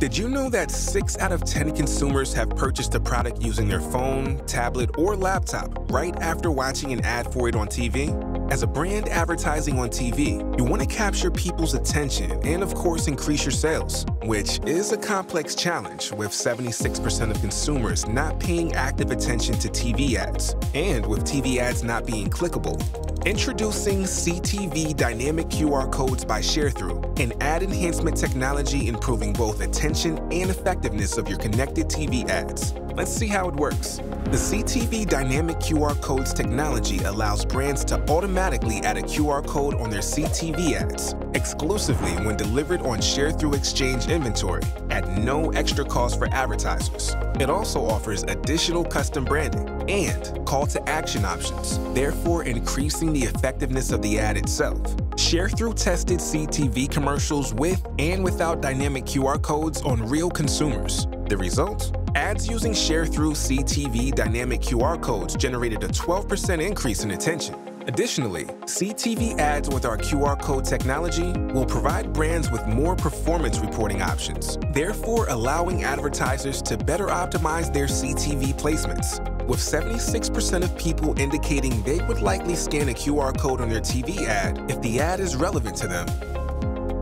Did you know that 6 out of 10 consumers have purchased a product using their phone, tablet, or laptop right after watching an ad for it on TV? As a brand advertising on TV, you want to capture people's attention and, of course, increase your sales, which is a complex challenge with 76% of consumers not paying active attention to TV ads, and with TV ads not being clickable. Introducing CTV Dynamic QR Codes by ShareThrough, an ad enhancement technology improving both attention and effectiveness of your connected TV ads. Let's see how it works. The CTV Dynamic QR Codes technology allows brands to automatically add a QR code on their CTV ads, exclusively when delivered on ShareThrough Exchange inventory, at no extra cost for advertisers. It also offers additional custom branding and call to action options, therefore increasing the effectiveness of the ad itself. ShareThrough tested CTV commercials with and without dynamic QR codes on real consumers. The result? Ads using Sharethrough CTV dynamic QR codes generated a 12% increase in attention. Additionally, CTV ads with our QR code technology will provide brands with more performance reporting options, therefore allowing advertisers to better optimize their CTV placements. With 76% of people indicating they would likely scan a QR code on their TV ad if the ad is relevant to them,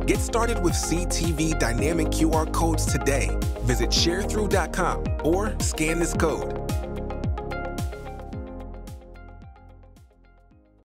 Get started with CTV dynamic QR codes today. Visit sharethrough.com or scan this code